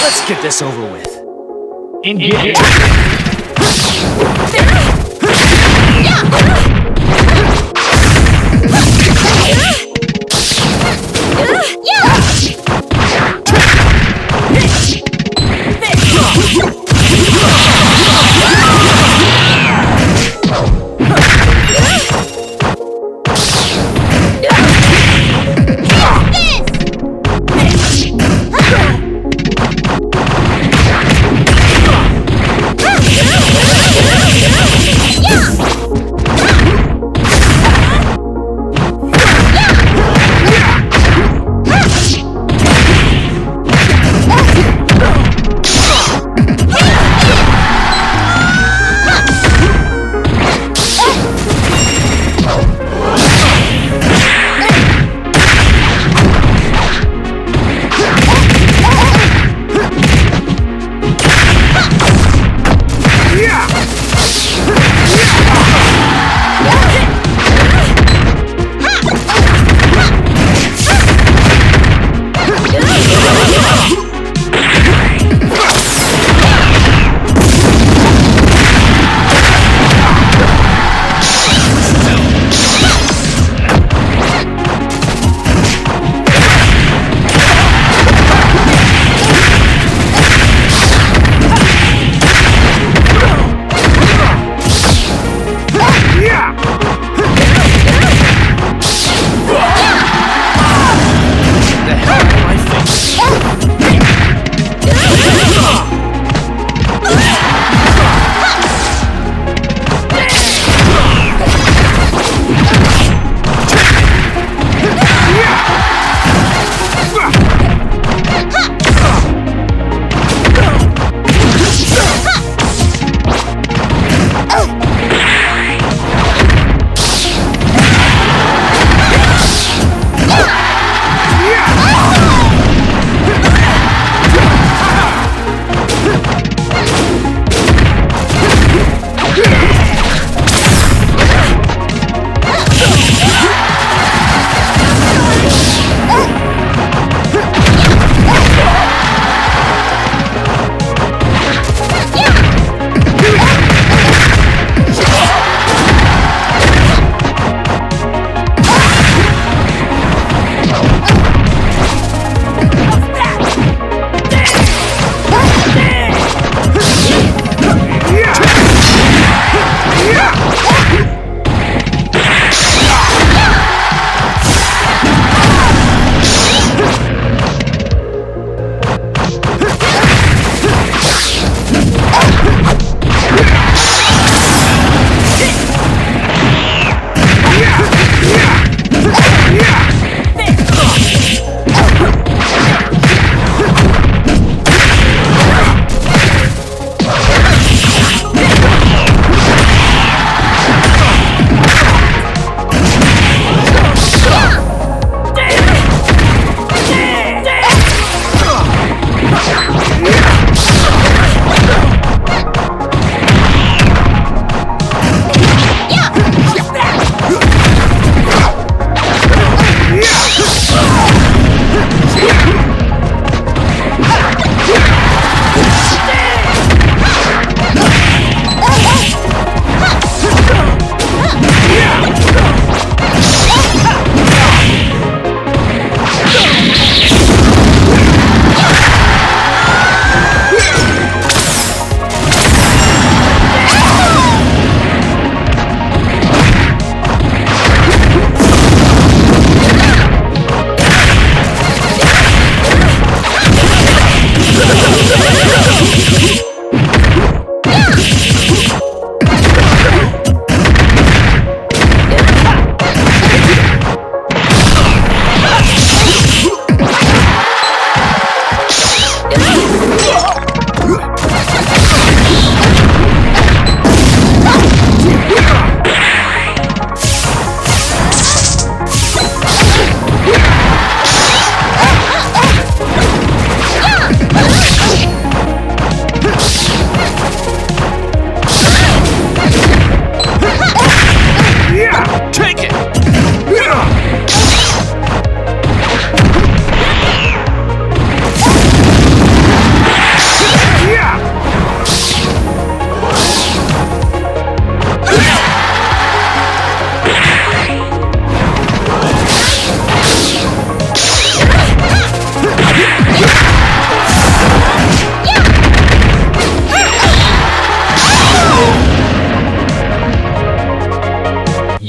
Let's get this over with. Engage.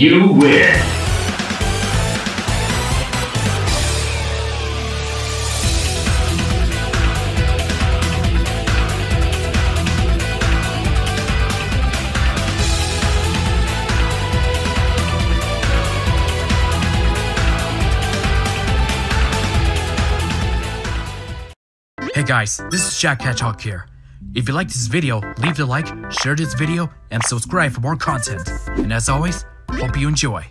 You win. Hey guys, this is Jack Hedgehog here. If you like this video, leave a like, share this video, and subscribe for more content. And as always, Hope you enjoy.